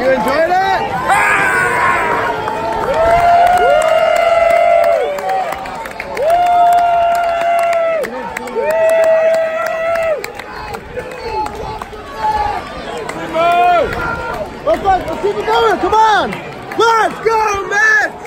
You enjoyed it? Let's keep it going, come on! Let's go, man!